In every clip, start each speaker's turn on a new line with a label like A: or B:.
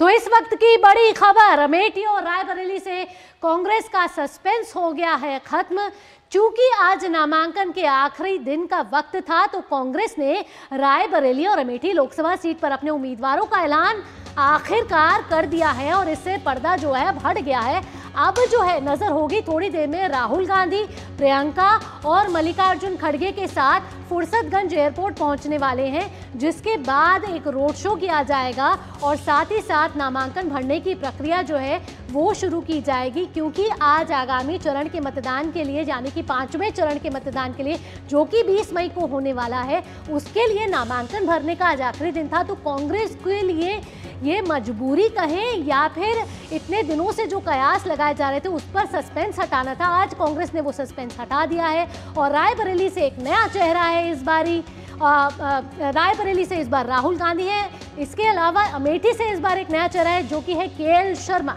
A: तो इस वक्त की बड़ी खबर अमेठी और रायबरेली से कांग्रेस का सस्पेंस हो गया है खत्म। चूँकि आज नामांकन के आखिरी दिन का वक्त था तो कांग्रेस ने रायबरेली और अमेठी लोकसभा सीट पर अपने उम्मीदवारों का ऐलान आखिरकार कर दिया है और इससे पर्दा जो है भट गया है। अब जो है नज़र होगी थोड़ी देर में राहुल गांधी, प्रियंका और मल्लिकार्जुन खड़गे के साथ फुर्सतगंज एयरपोर्ट पहुँचने वाले हैं, जिसके बाद एक रोड शो किया जाएगा और साथ ही साथ नामांकन भरने की प्रक्रिया जो है वो शुरू की जाएगी, क्योंकि आज आगामी चरण के मतदान के लिए, यानी कि पाँचवें चरण के मतदान के लिए जो कि 20 मई को होने वाला है, उसके लिए नामांकन भरने का आज आखिरी दिन था। तो कांग्रेस के लिए ये मजबूरी कहें या फिर इतने दिनों से जो कयास लगाए जा रहे थे, उस पर सस्पेंस हटाना था। आज कांग्रेस ने वो सस्पेंस हटा दिया है और रायबरेली से एक नया चेहरा है इस बारी। रायबरेली से इस बार राहुल गांधी है। इसके अलावा अमेठी से इस बार एक नया चेहरा है जो कि है के शर्मा।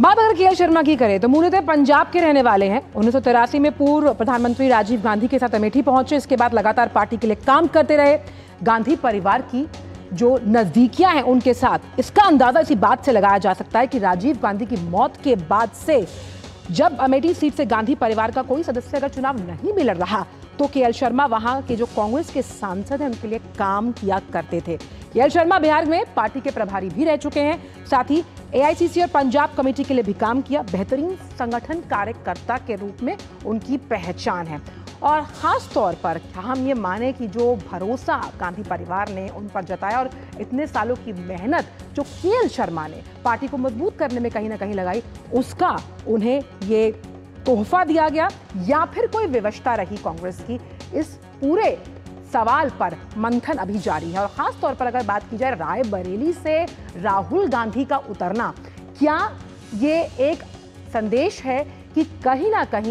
B: बात अगर के शर्मा की करें तो मूलतः पंजाब के रहने वाले हैं। उन्नीस सौ तिरासी में पूर्व प्रधानमंत्री राजीव गांधी के साथ अमेठी पहुँचे। इसके बाद लगातार पार्टी के लिए काम करते रहे। गांधी परिवार की जो नज़दीकियाँ हैं उनके साथ। इसका अंदाज़ा इसी बात से लगाया जा सकता है कि राजीव गांधी की मौत के बाद से जब अमेठी सीट से गांधी परिवार का कोई सदस्य अगर चुनाव नहीं लड़ रहा तो के शर्मा वहाँ के जो कांग्रेस के सांसद हैं, उनके लिए काम किया करते थे। के शर्मा बिहार में पार्टी के प्रभारी भी रह चुके हैं। साथ ही एआईसीसी और पंजाब कमेटी के लिए भी काम किया। बेहतरीन संगठन कार्यकर्ता के रूप में उनकी पहचान है। और ख़ास तौर पर हम ये माने कि जो भरोसा गांधी परिवार ने उन पर जताया और इतने सालों की मेहनत जो के शर्मा ने पार्टी को मज़बूत करने में कहीं ना कहीं लगाई, उसका उन्हें ये तोहफा दिया गया या फिर कोई व्यवस्था रही कांग्रेस की, इस पूरे सवाल पर मंथन अभी जारी है। और खास तौर पर अगर बात की जाए रायबरेली से राहुल गांधी का उतरना, क्या ये एक संदेश है कि कहीं ना कहीं